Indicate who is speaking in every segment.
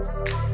Speaker 1: Música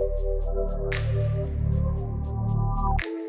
Speaker 1: Thank you.